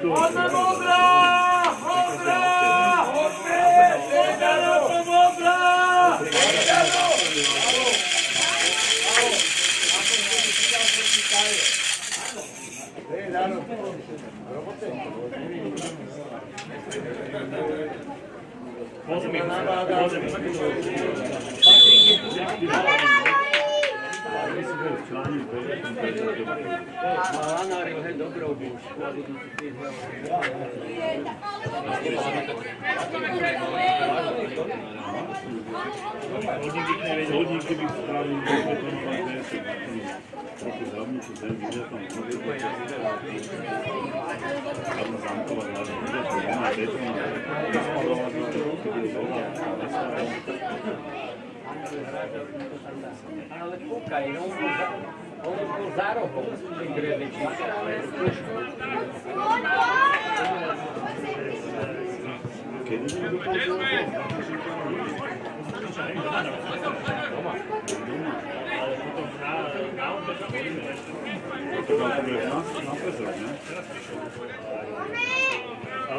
Forza Mondra! Mondra! Você! Chega lá pro Mondra! Chega lá! Rosa, Rosa, Rosa, Rosa, Rosa, Lanáril, hej, dobrou dušu. Hodník bych nevedel, hodník kdybych spravil, že to tam tam nejsem. Trochu zavnúť zem, kde tam bude. Tam zamkovať hlavne, bude to jedna betona. Spalovať na to, keď bude doma. Ale kúkaj, on Ale kúkaj, on bol za rohom pri grediči. Kedy Ale potom na, na to dal na, na pezor, ne?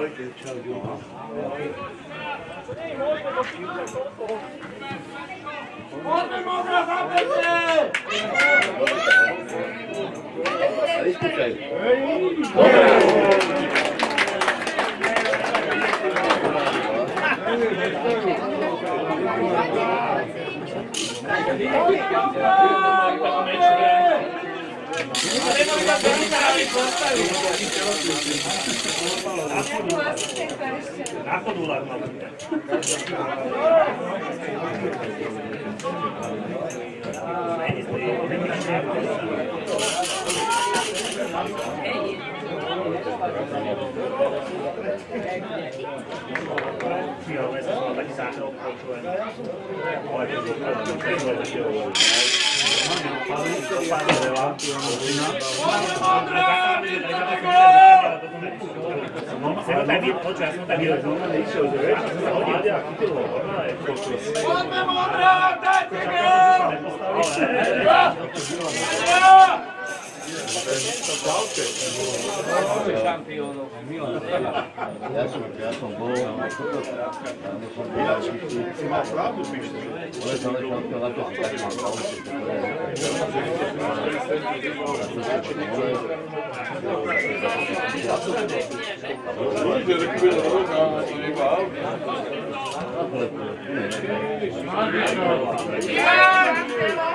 like that show you off. Is goed zo. Hey! રાખો દુલાકમાં Thank you. Som mal taký zákrok, počujem. Ale to je to je taký hovorí. Pán veľa, Hodne modrá! Vidíte gól! Sem tak videl, počuj, ja som tak videl, že on išiel, že vieš, že sa hodil a chytil ho. Hodne modrá! Dajte gól! Aplausos Yeah!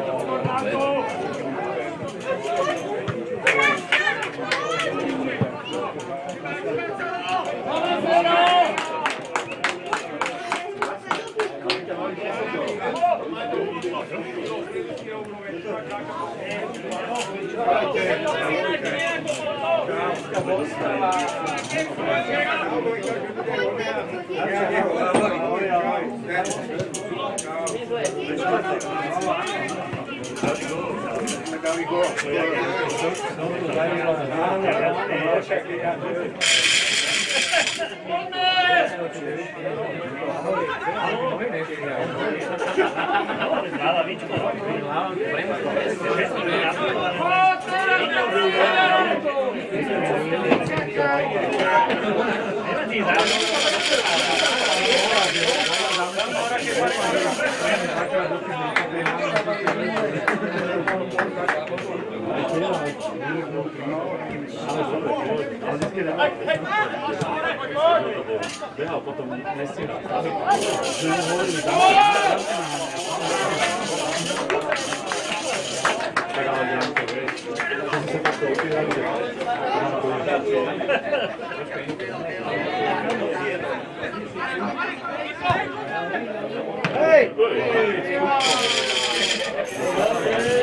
There we go. Ahora que Ja, potom nestihne. Tak ale ja to vieš. Som sa takto opíral, že... Hej! Hej!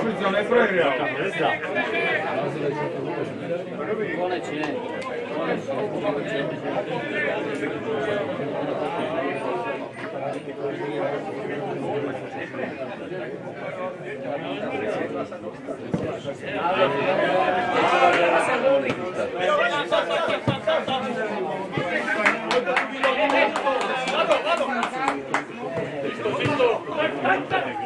Funkciona je provjerila. Konačne. Vado, vado! Sto zitto!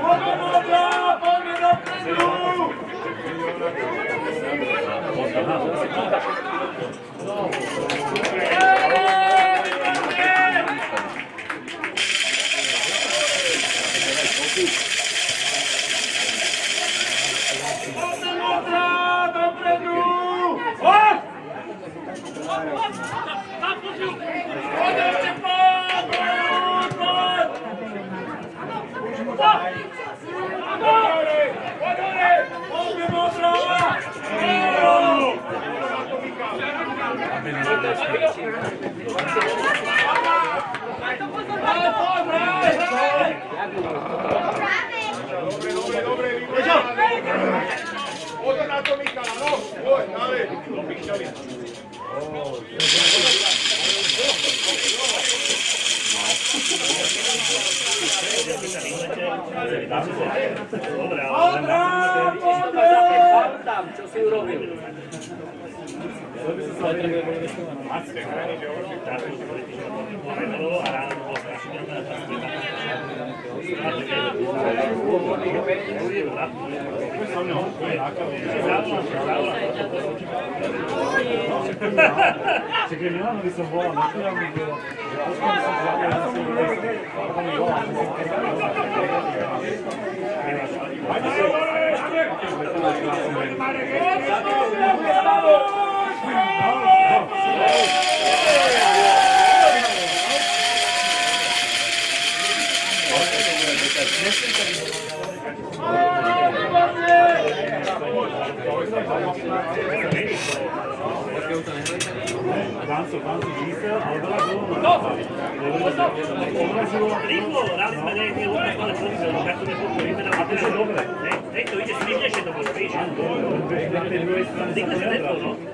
Buona buona, buona Pedro! Ó! Tá fugiu! Oh, hore! Poďme, modrá! Poď, poď, hraj, hraj! Pozor na to, Mikala, no! Poď, ale! Do pišťali. Dobre, ale Modrá! Poďme! Tam, čo si urobil? 지금 이런 어디서 뭐 하는 거야? Bylo, že poským som zvolal na svoj list, a potom mi volal, že som Vám som, vám som myslel, ale veľa bolo na Odražilo, Rýchlo, raz sme nejde úplne ale pozrieť, tak to nepodporíme na a to je dobre. Hej, hej, to ide svižnejšie to bolo, víš? Na tej druhej strane sa to Rýchlo sa neodráža. netlo, no.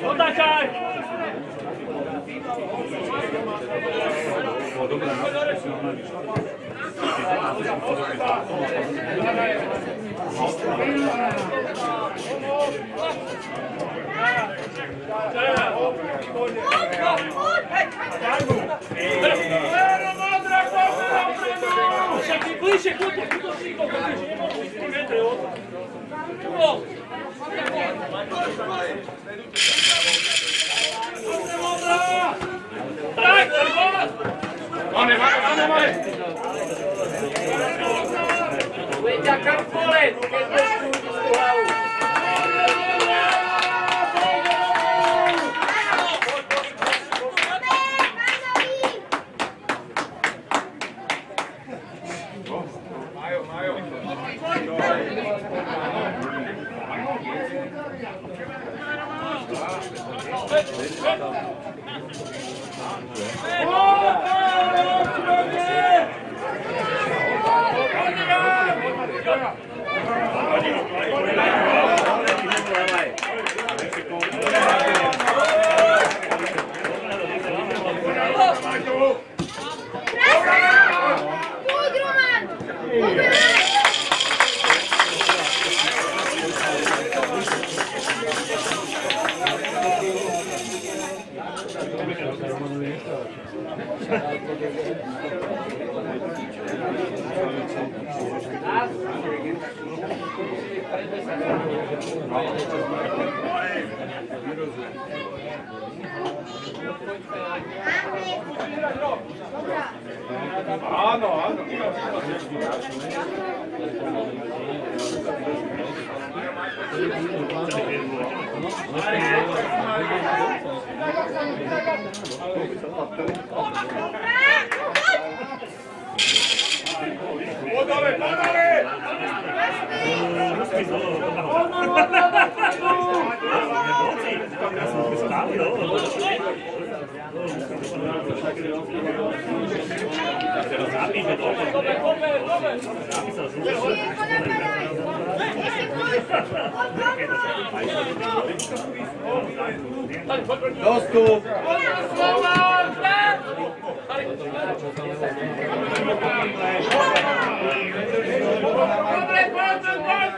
Volta, Caio! Выше, куда ты, куда ты, куда ты, Так, Альбас! Vale, vale, vale, vale. Vete a Campolet, que esto es Go, Druman! Go, Druman! Odale, odale! Odale, odale! Dostup! Dobre, pán, pán!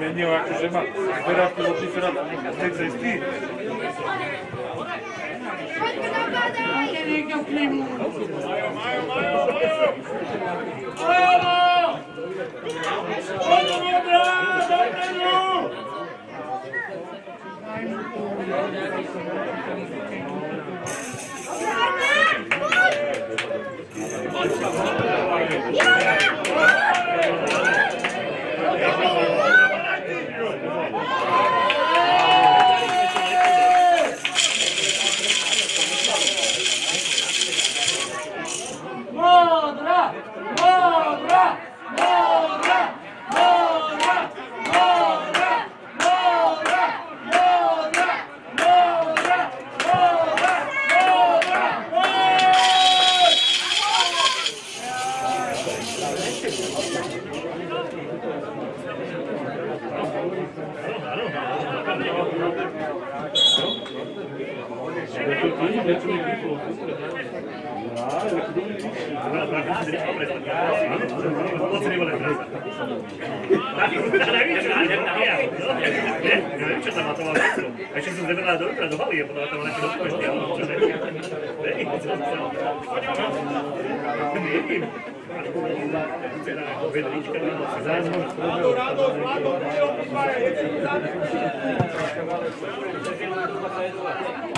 Meni ovako žema, verovatno loži se rad, tek za isti. Ajde neka u Yeah! Nevím, čo tam matoval. A ešte som zebrala do do haly, a potom tam nejaké rozpočty. ale čo ne? Hej, Neviem. Vyzerá ako vedrička, no, sa zázvuk. Rado, Rado, Rado, kde opísvaje, je tu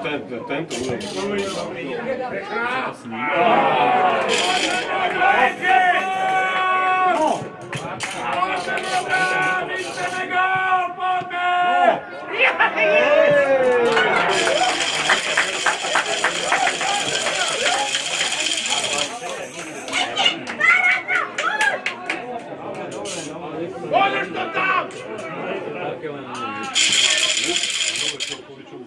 Tanto, tanto. Força Belgrado e Senegal, é poder! Olha o total!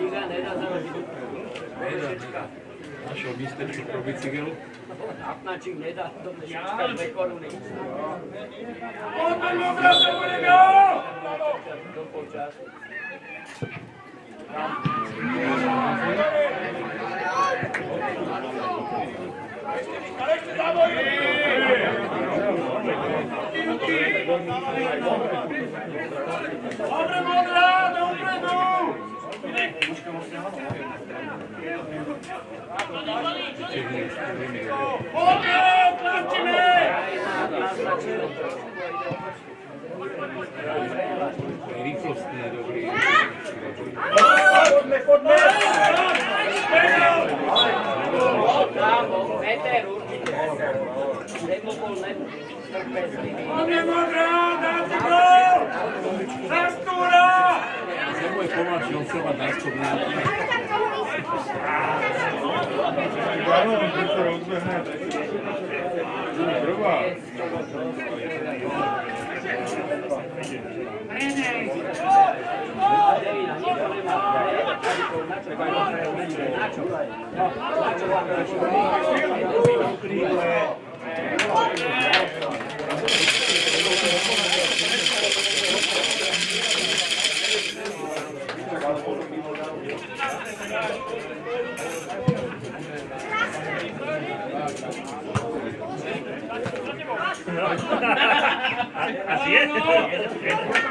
네가 내려서 내려가. O! Ciga nedá založiť. Našiel místečko pro bicykel. Apnačík nedá do dneška dve koruny. Mamy modre, dajmy go! Do polčasu. Ale ešte zabojí! Dobre, modrá, dopredu! Poďme, tlačíme! Rýchlostný je dobrý. Poďme, poďme! Tam, meter určite. Lebo bol len trpezlivý. Poďme, modrá, dáte go! Zastúra! Nebude pomáčať, on chcel mať náskok na Áno, on to rozbehne. Prvá. Devina, Así es. Así es.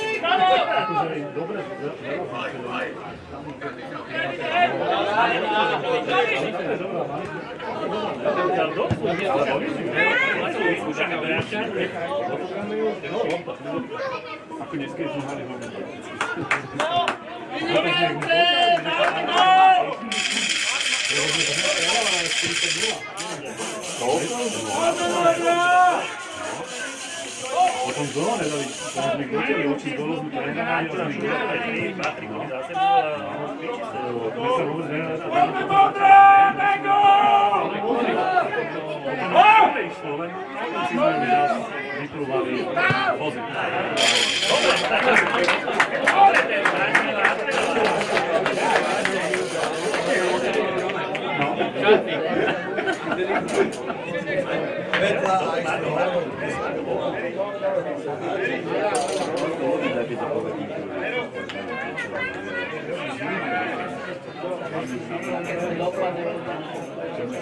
čo? Na čo? Na čo vám naši? Asi je. Potom dole nedali, tam sme krútili oči z dolu, sme prehnali, a sme krútili. Patrik mi zase a piči sa. My sa vôbec nehrali. Poďme, modrá, daj go! Dobre išlo, len si sme mi raz vyprúvali vozy. Dobre, ten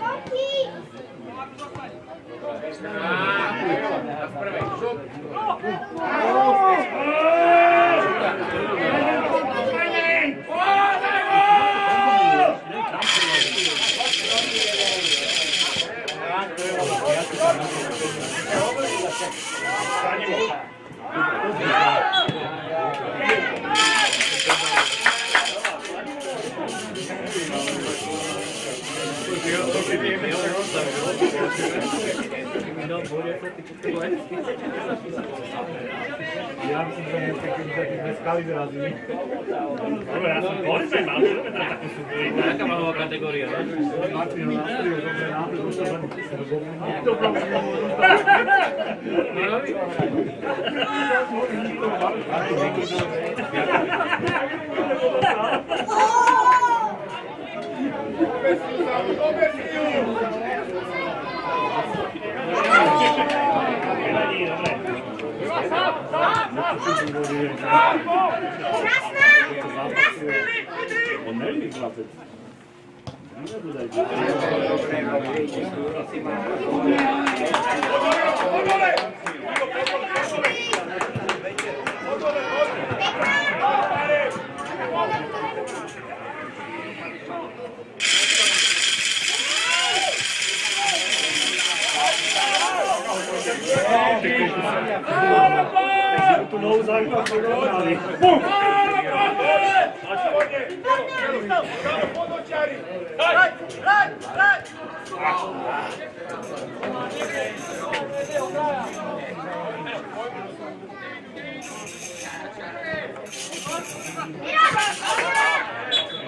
Aqui! Eu tô querendo, eu não sabia. Žaduje, musí Dobre, daj ešte jednu. Ja myslím, že dneska, keď sa tie skaly vyrazili. Dobre, ja som končil, mám dobre na takú súboji. Jaká malová kategória, ne? Martin ho nastrojil, dobre, náhle došlo len. To On neví chlapec. Nebudu dať. Tu não usar o Bum! Yeah!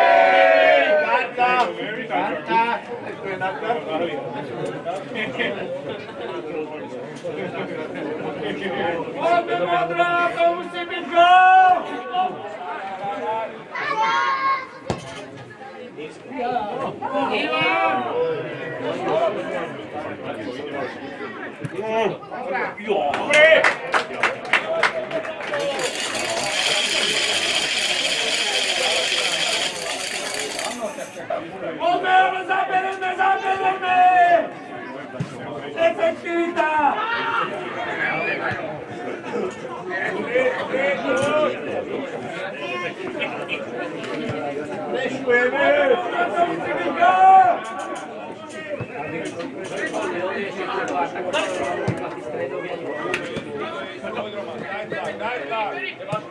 Fantástico! Ô, meu padrão, como você vingar! Yeah. Olmayamıza verilmez haberim mi? Efektivite. Beş kuyruk. Dai, dai, dai, dai, dai.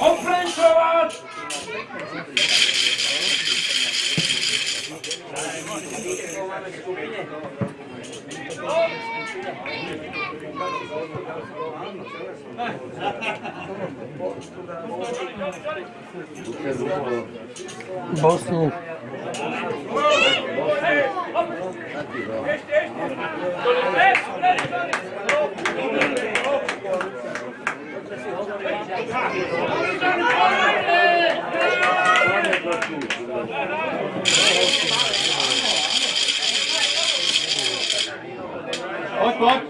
Open forward! Oh! Ešte! Dole, dole, dole! Poď, poď.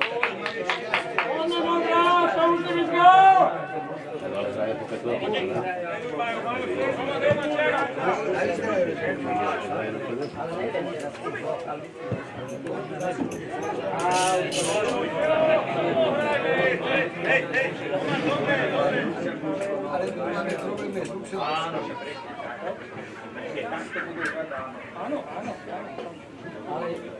Poďme, modrá! To už to byť gól! Ale hraje po peklo. Ale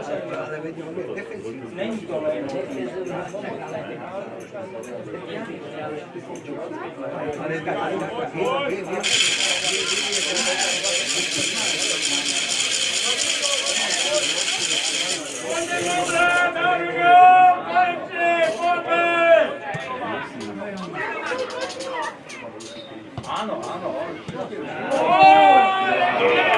Ah, ano, ano. Ah,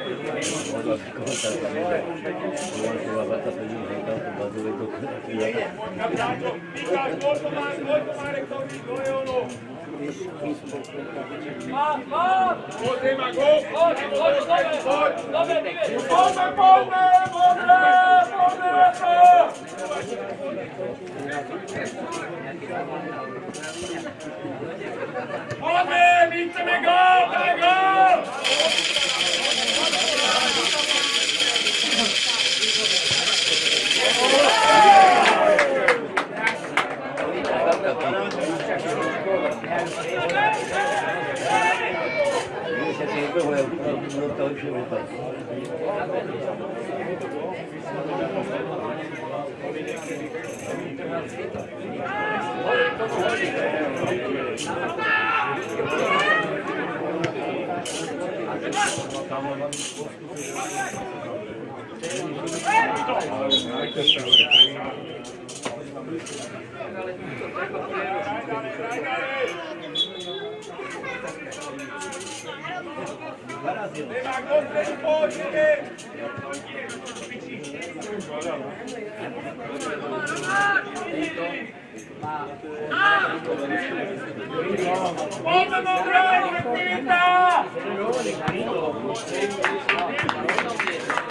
Move it! Meet the go! Go! Poď, poď, poď, poď! Come on,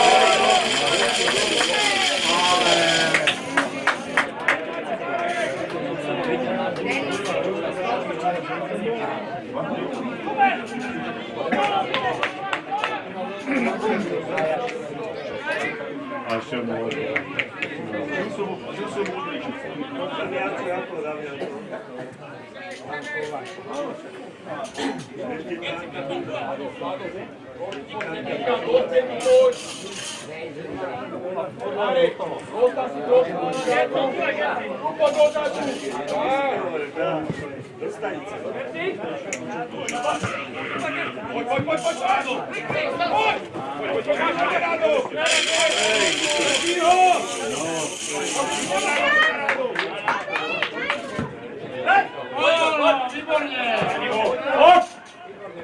Aşağı mı? Thank. Indicador terminou hoje. Parei. Gol tá se gol. Grupo gol da Ju. Foi, foi, foi, foi. Foi, foi jogar acelerado. Virou. Opa, opa, de bolinha. Opa.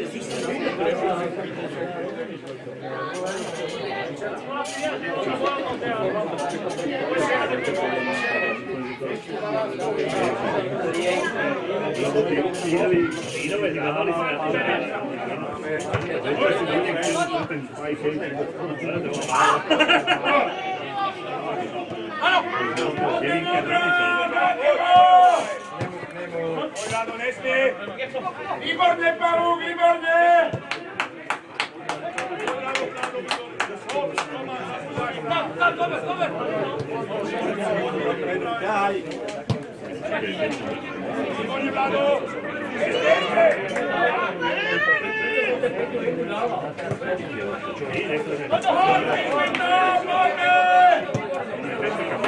Hello! Si dávali sa na ten spajšej. Devinka druhý Pojď na to, nesmí! Výborně, Pavu, výborně! Výborně, Vlado! Vytáhla ten náruku a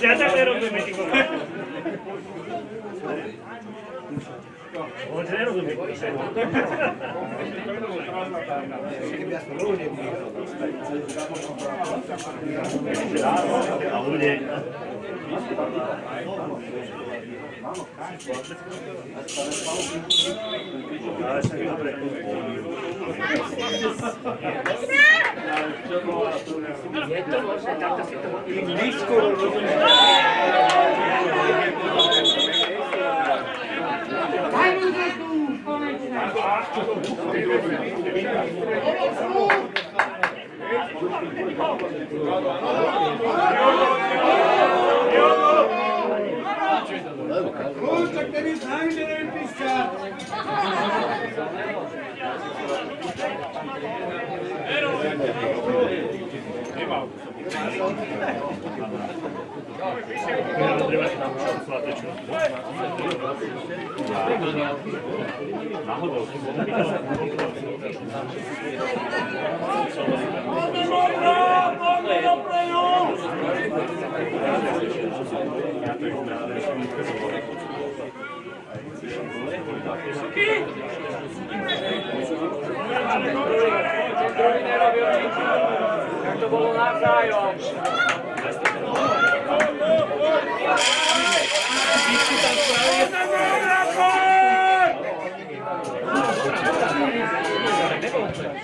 ज्यादा देर हो गई मीटिंग को बहुत देर हो गई मुझे Il disco non lo Dai, mi dai tu, come c'è? Who's the tennis hand in this car? Hello. Náhodou. to bolo navzájom.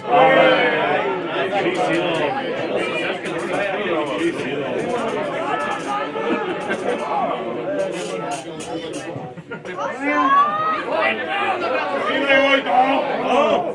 Ale difícil. Difícil. Libre, Vojto! Oh!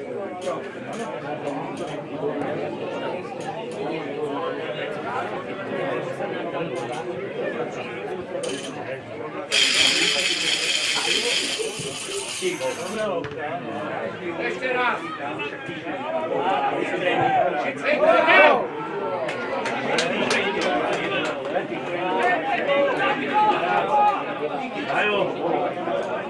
Vojto! Ešte raz. Dajo.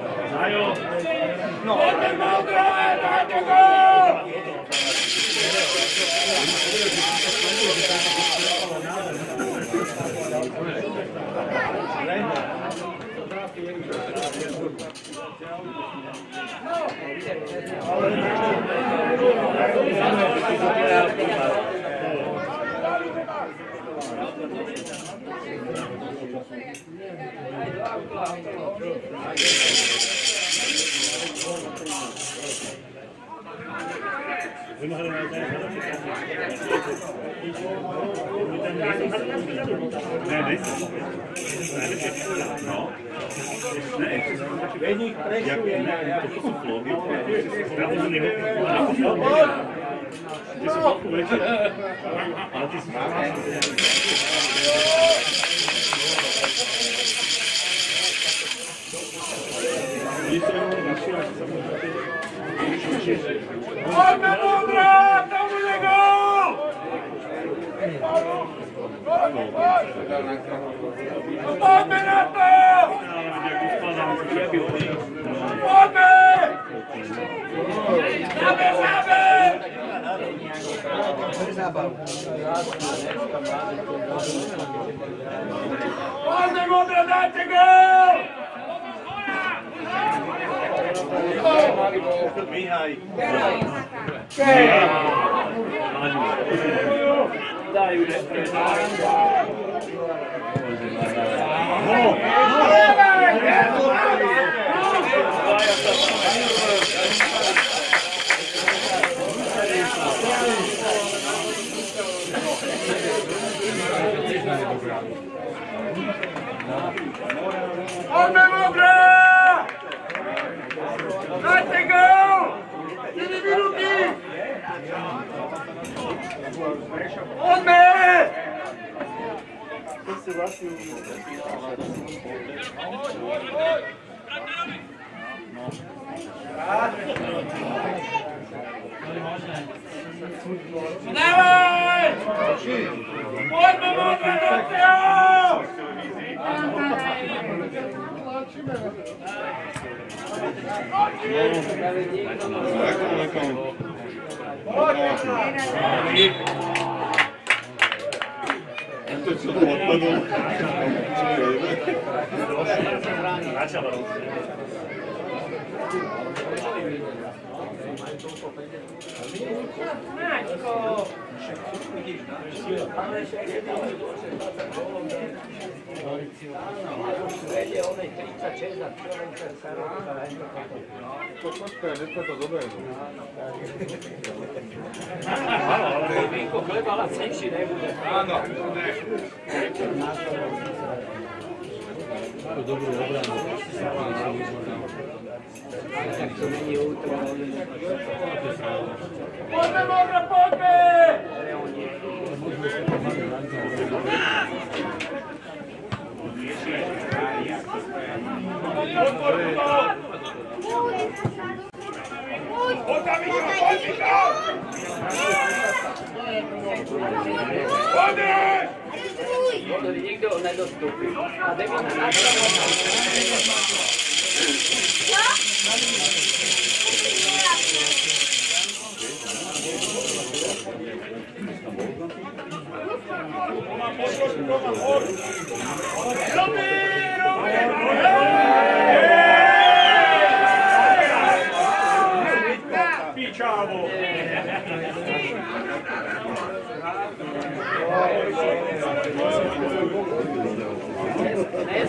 Ne, ne. No. Ne, jak ne, to jsou flogy, Ty jsi fotku večer. Ale ty jsi Isso é um hoje. Toca Londra! Tamo tá legal! Vamos, Renato! Vamos! Sabe, sabe! Pode! Mihai. Dai, Odmah mu Vai, Tegão! Time minutinho! Homem! Esse você! Ecco. Dajte gol! Čtyři minuty! Pojďme! Dávaj! Pojďme modrá, dajte ho! Pojďme modrá, pojďme! Pojď tam, Michal, pojď, Michal! Pojďme! Ktorý nikto nedostúpi. A Devina ¡Romero! ¡Romero!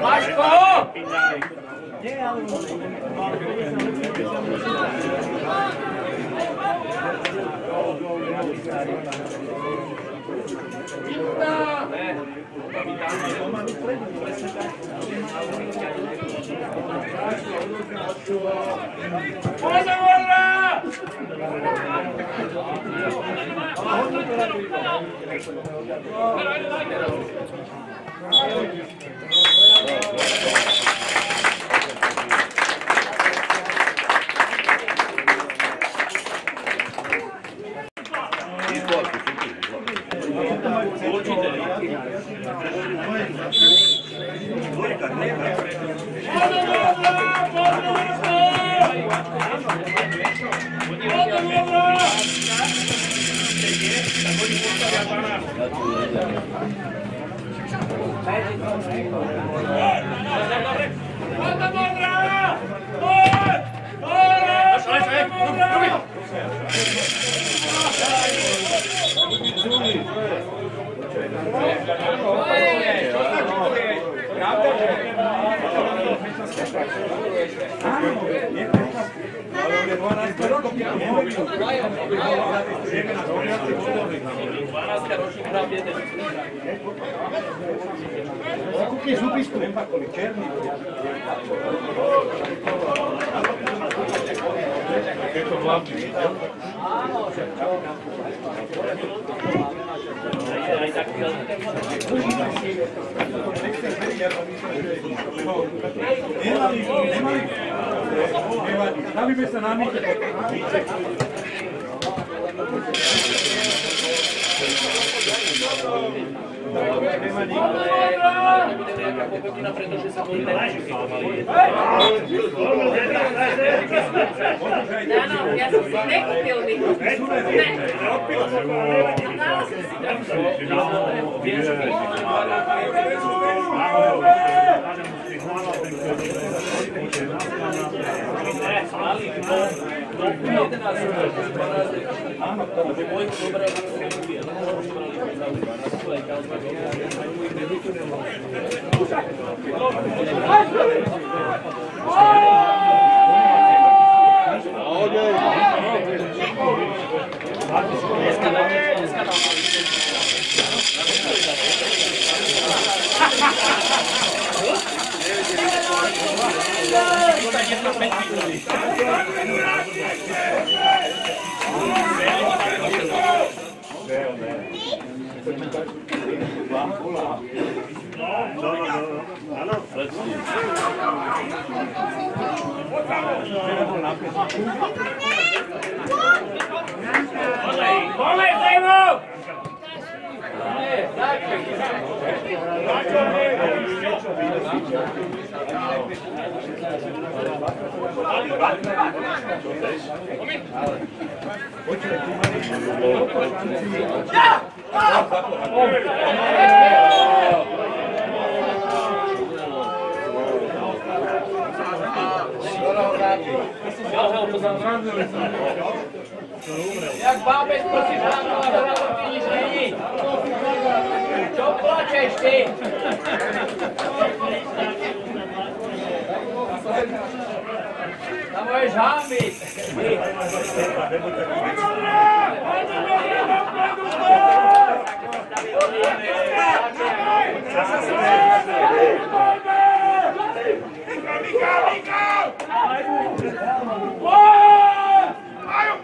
Maš pa pojďme! Záber! Pojď, záber, Da li bi se namike Nema ja sam si ne kupila nikog. Ne. A dala sam si da. Ali to jedina stvar. Ja! Jak bábek proti bránu a hra to ty nic není. Čo plačeš ty? Tam budeš hámit. Michal, Michal!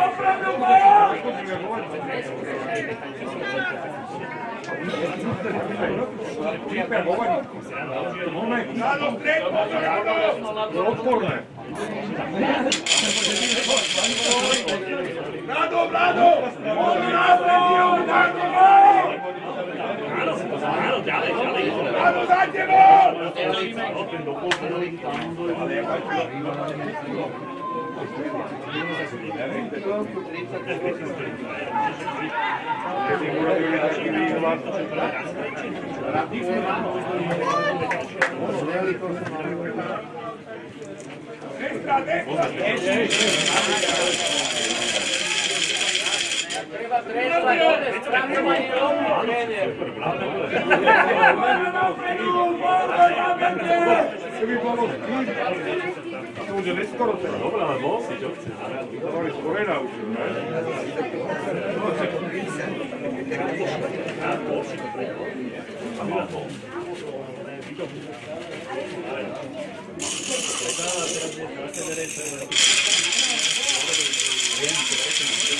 Tam! Kamarádovi Joškovi povedať. Ja aj to Takéto veci ho nezajímajú. Rado! Poďte na svoje rado! Tisíce, tisíce. Rado, stred, pozor, Rado! Odporné. Rado, Rado! Pozor, Rado! Rado, Áno, ďalej, ďalej. Rado, za tebou! Open do Destra, destra! Gracias.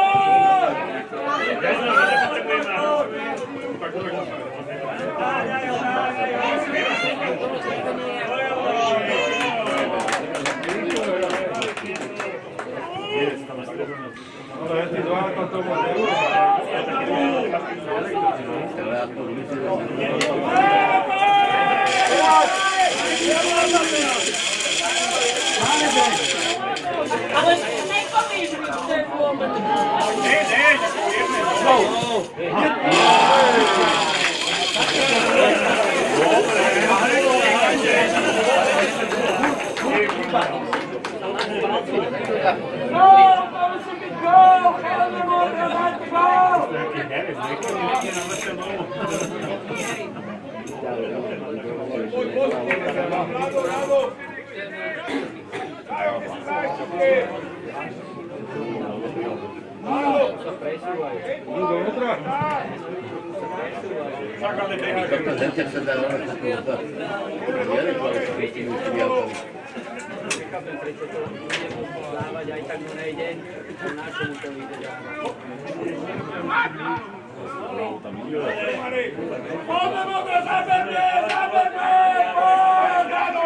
Vamos! Bravo, bravo! Bravo! Dajo, mi se daj, čo je? Bravo! Idú vnútra? Čakáme behy. Toto žentek sa dá rovnať takú to. Jeli kvalifikujúci vyjavkami. Nechápem, prečo to nebudem plávať, aj tak mu nejde. Na čo mu to vyjde? Poďme, modré, zaberne, zaberne! Poď, Dano,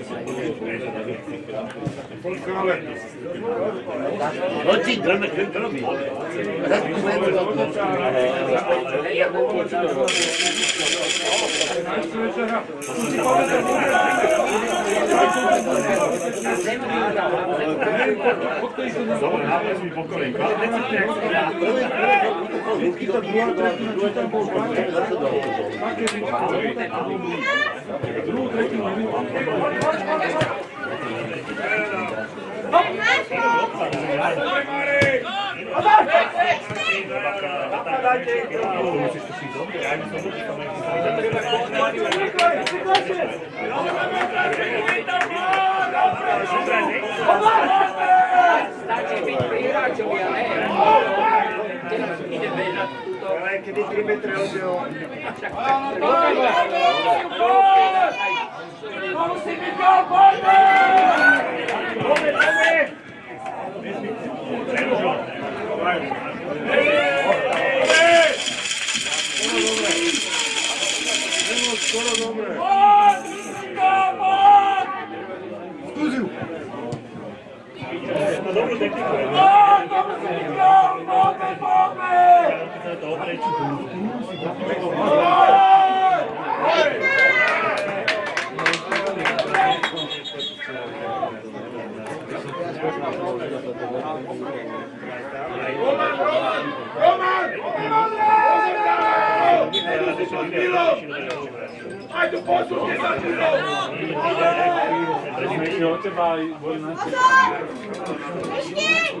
Milo! Polskále. Noci drme, drmi. Razkujeme to. Dobre, nápad mi pokorím. Ale Che devi rimettere l'audio. Vamos simplificar o Dobre, dobre! Dobre, dobre! Ai, tu pode utilizar de novo! Você vai. Esquim!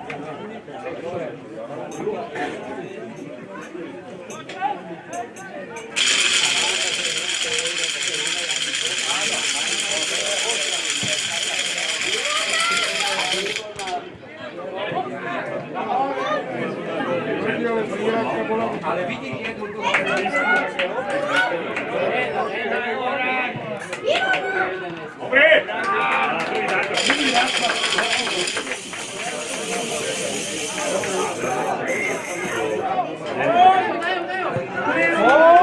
Hombre, ah, ¡Gol!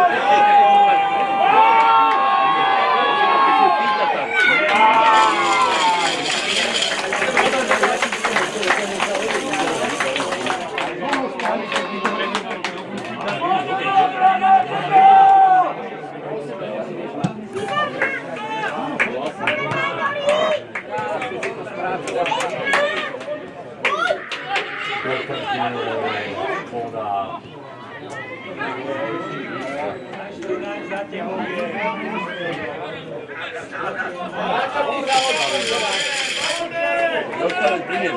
Doktor, bilin.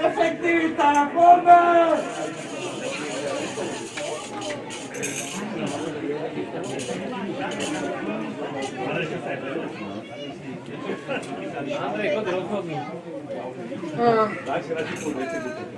Efectività la bomba! Andrei, quando eu vou dormir? Ah. Dá, será que por dentro do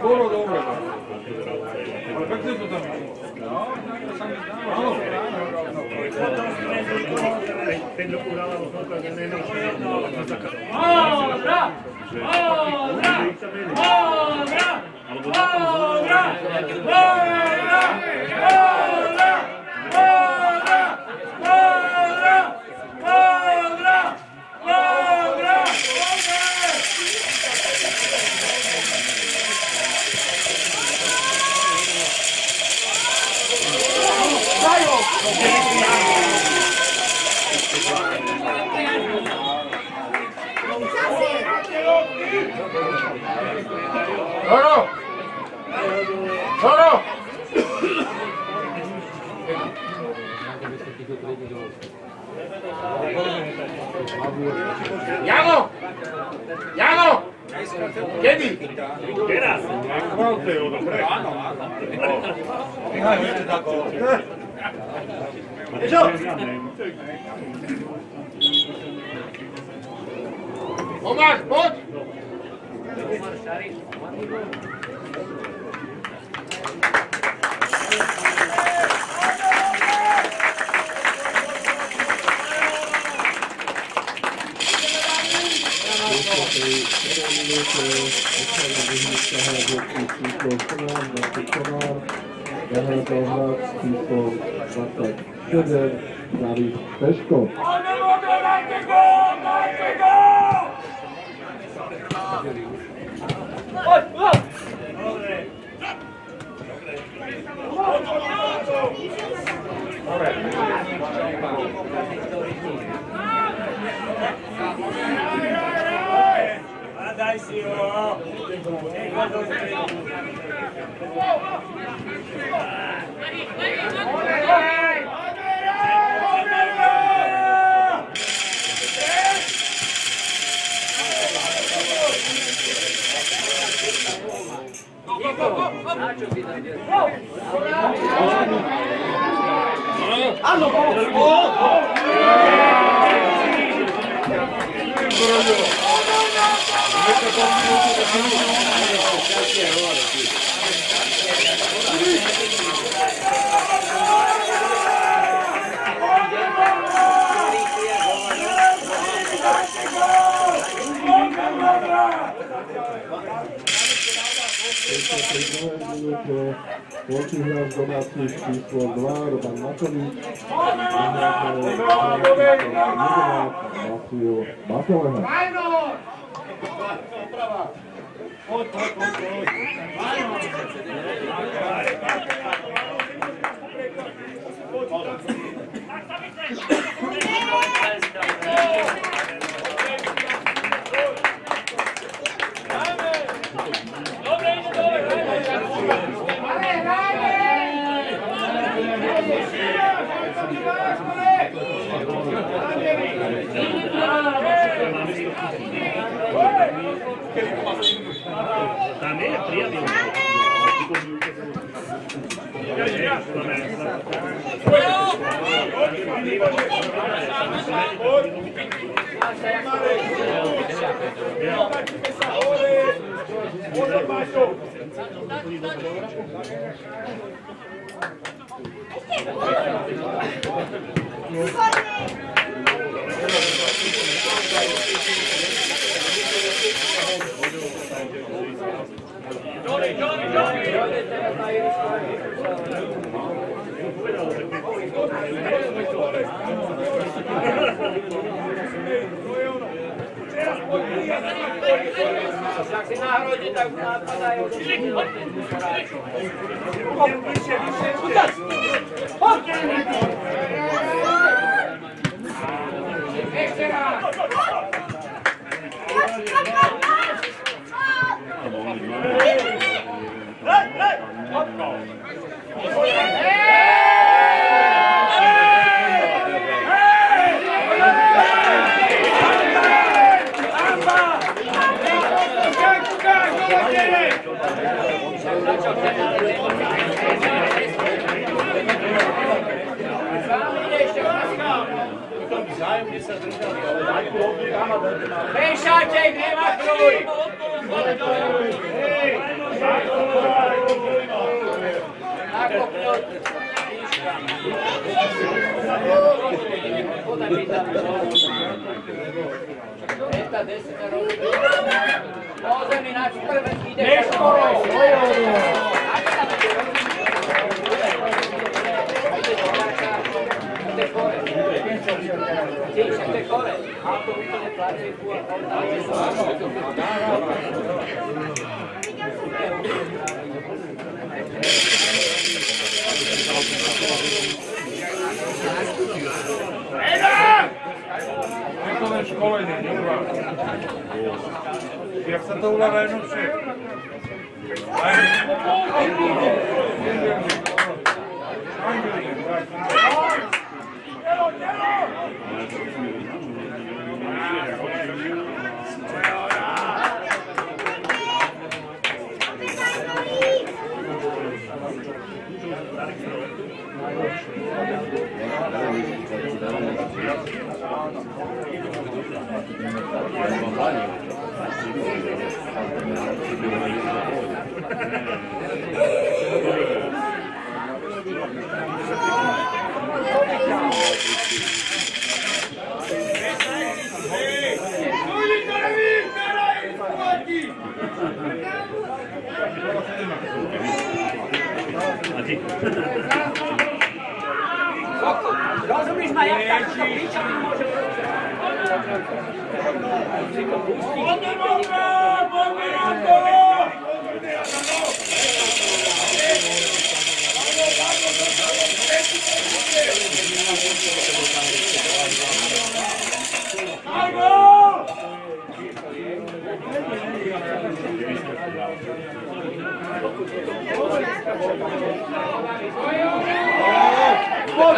Coro doble. ¿Por qué te No, no, no. Tenlo curado a nosotros, al menos. Oh, yeah! Oh, yeah! Jano! Jano! Kedy? Teraz! Chválte ho, dobre. Tomáš, poď! David Peško. 나이스요. Alô, Łączy nas do nas jeśli słowa, Roman Makowi, Roman Makowi, Roman Makowi, Roman Makowi, Ot, ot, ot, ot. Ajmo.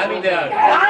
Amidar.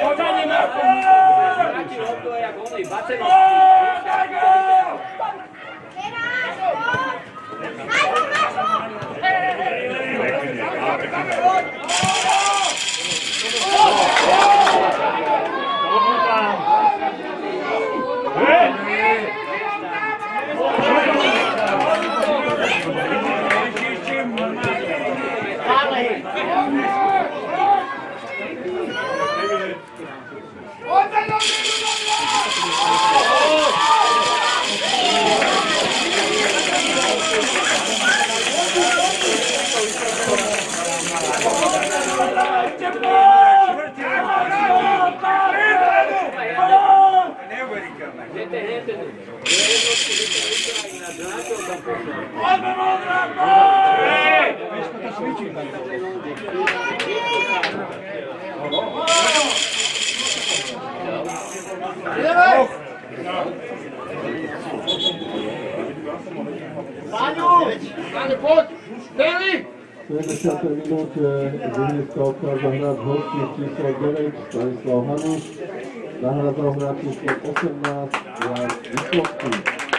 Podanie na Vrátí od toho, jak onej bacenosti. Alma modra, Páňu! Páňu, pojď! Deli! 70 minut Zimnická okna zahrát horský číslo 9 Stanislav Hanuš, nahradal hráč číslo 18 Jan Vyslovský.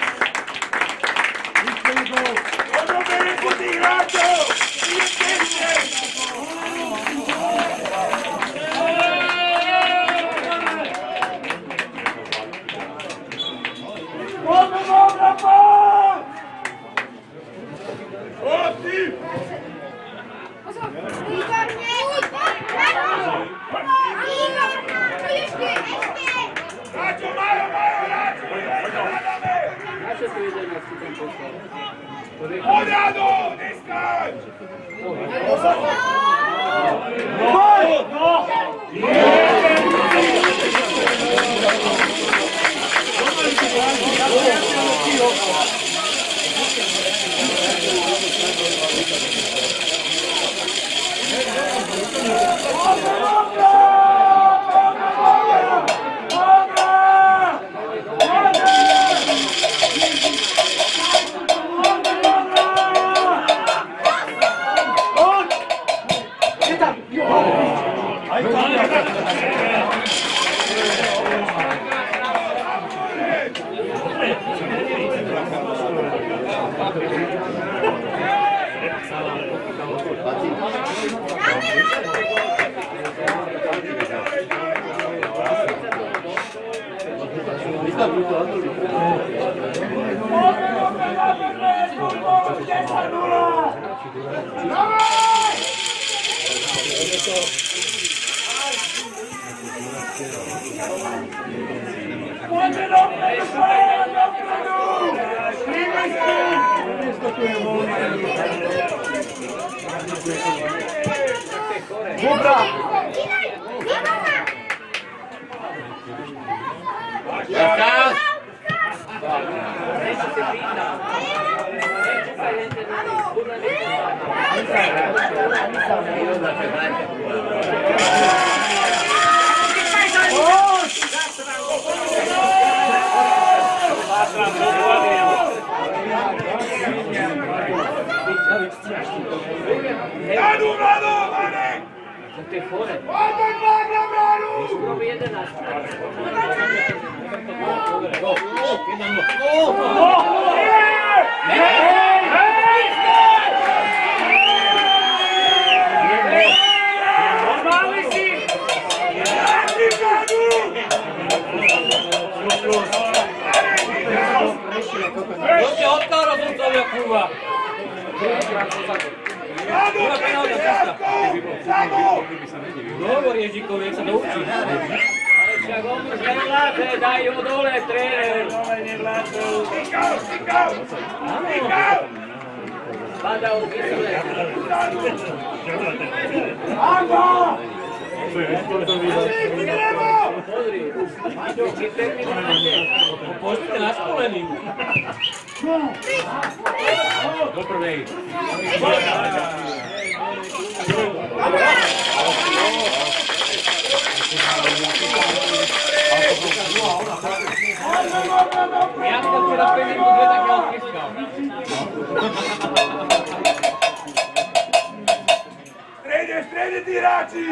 hráči!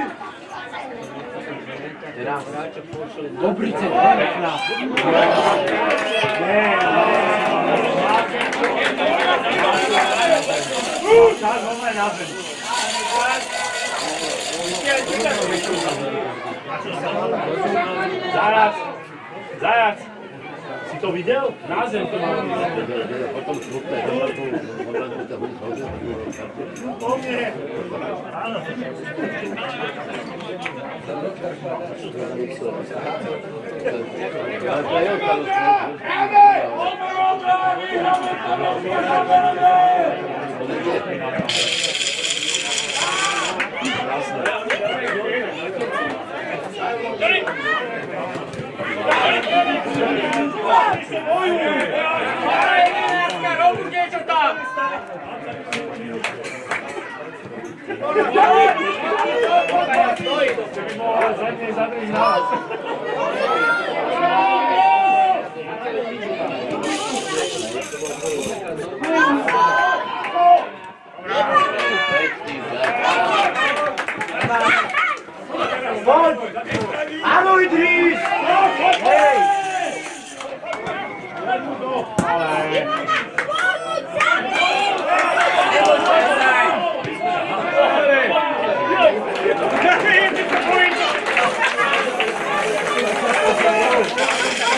Dobrý ten, pěkná. Tak hovne na zem. Zajac, zajac. to viděl? Název to mám Thank you. zadnje i zadnje nas. Bravo! Pode? Alô, Idris! Ei! Vamos, Thiago!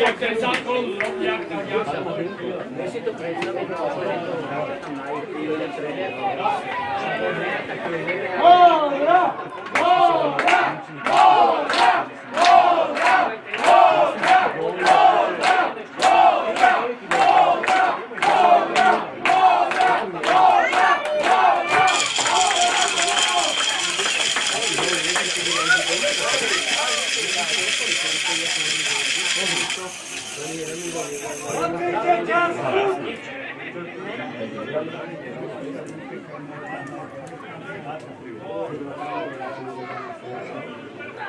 Jak ten zákon zrovna, jak tam, jak tam. Vy si to predstavujete, že tam majú jeden trenér,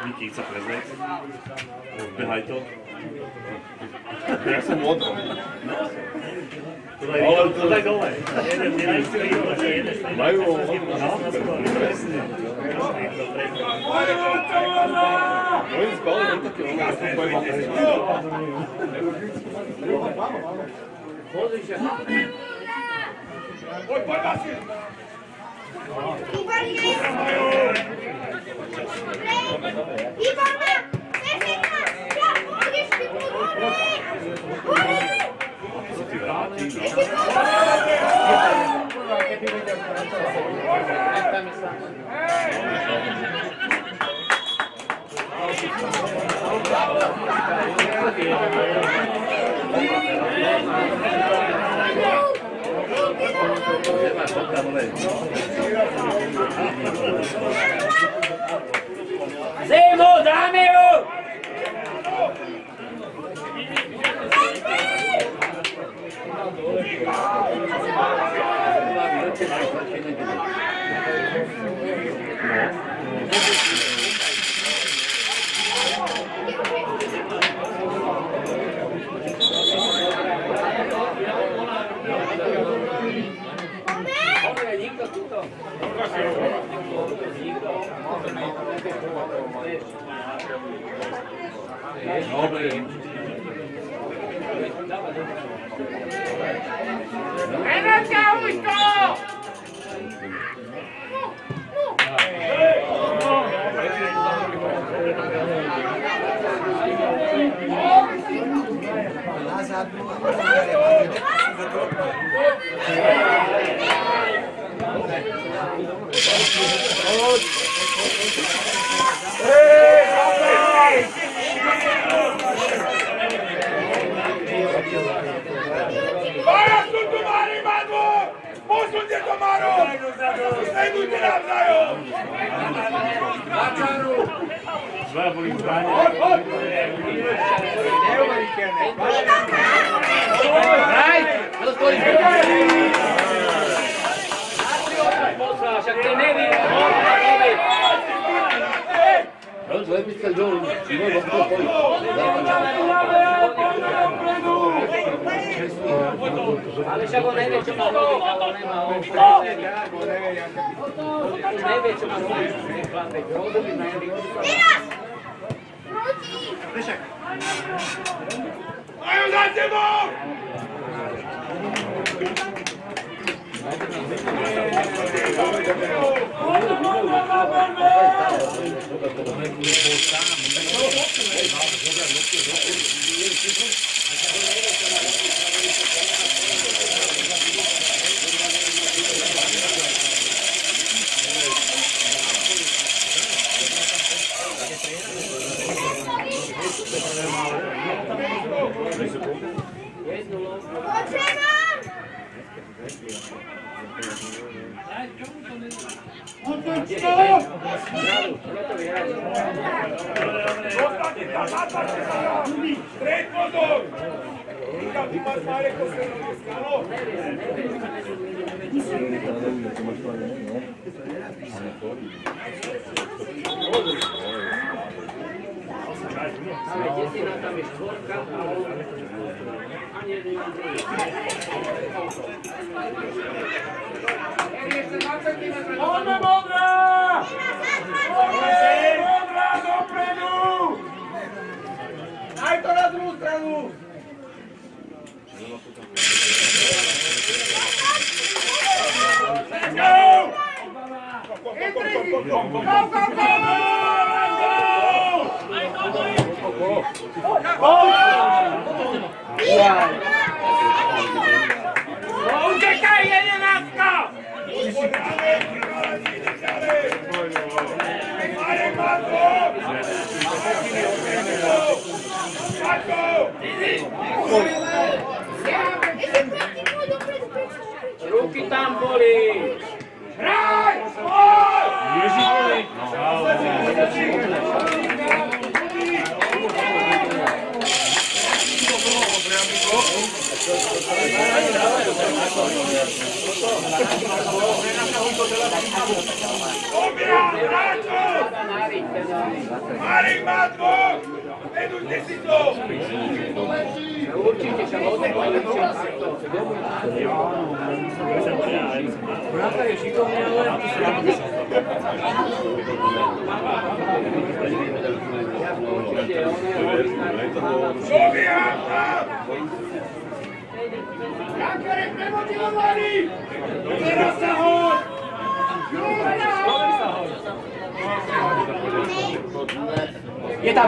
Díky, chce prezent. Odběhaj to. Ja som modrý. To daj, Ale to daj dole. Jeden, jeden, jeden, dole, jeden. Majú No, na skoro, presne. Oni spali len také ono, Oi, põe bacia. Thank you. でもダメよ。¡Venga, Augusto! Lazado, Bora, Tutumari, Madu! Puxa de Tumaru! Sem dúvida, Zayo! Mataru! Vamos, Itália! Vai! Vai! Vai! Vai! عشان تنادي عنده يا مستر جون Ajde, dajte mu! Thank you. Stred pozor! Michal, ty máš Marek poslednú dneska, áno? Ale desina tam je štvorka a ani jeden ani druhý. Poďme, modrá! Poďme, modrá, Aí todas lutando. Gol! Entre! Gol, gol, gol! Gol! Gol! Onde é cai é ele na cal? Vai, matou! Ruky tam boli! Hraj! Spoj! Obieram, Marko! Marek, Marko! Vedujte si to! Určite sa odekladí čas. Brata je šikovný, ale... Určite, on je hovorný. Obieram tam! Jankarek premotivovaný! Teraz sa hoď! Je tam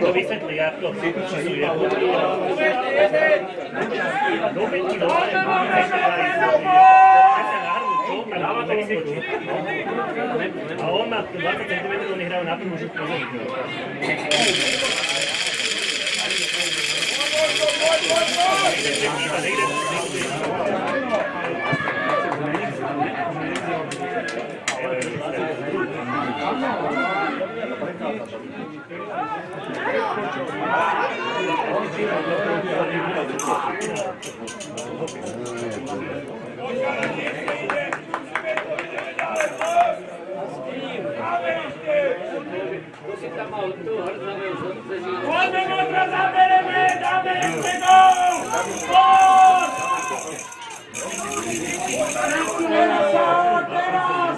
Lo viste obligado, sí, sí, A onda 20 cm nehraju napad, može Thank you. Quando eu vou tratar, Belemenda, Belemenda, gol! Gol! Teraz sa, teraz!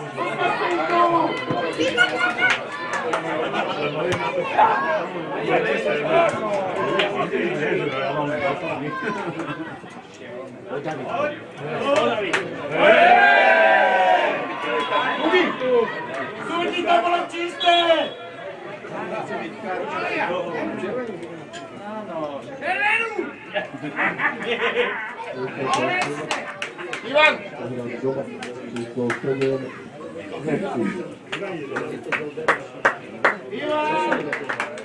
Súdi to bolo čisté! Iván. Iván.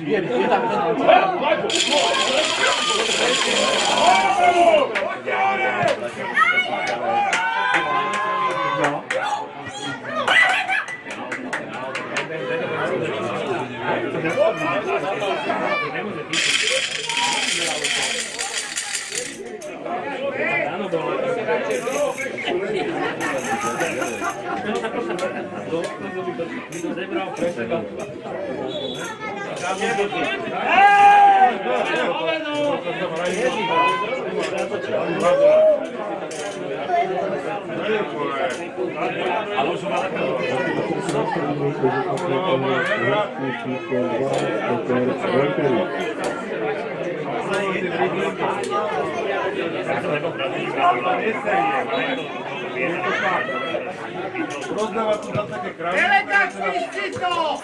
Ele tá Thank you. Rozebrał proszę gotła. Ale już ma Thank you. Rozdávať tu na také krásne. Delegační to!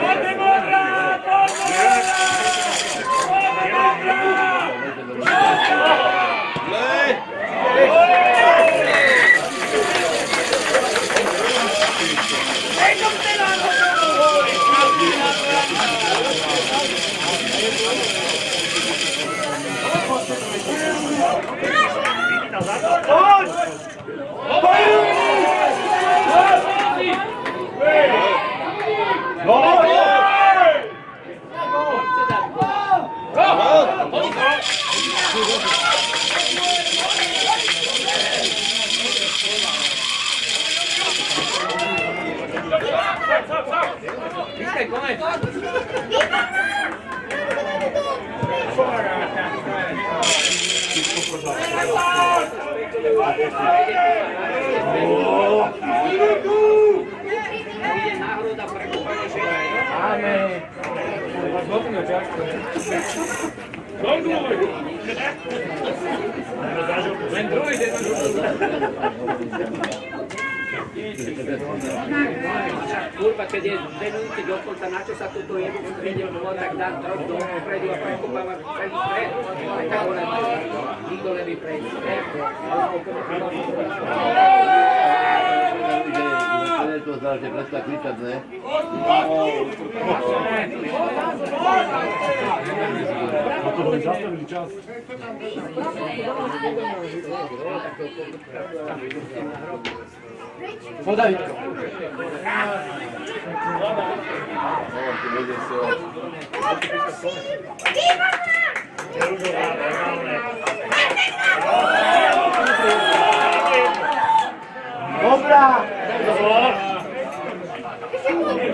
Poďme, Modra! Go! Amém. was hoping that Jack would. Don't do it! Enjoy it! Curva che è venuti dopo il tanaccio sa tutto io con figlio non volta che dà troppo prego a poco ma prendi tre e cavola di dove mi prendi ecco to znamená, že prestá kričať, ne? Na to boli zastavili čas. Podavitko. Dobrá! Thank you.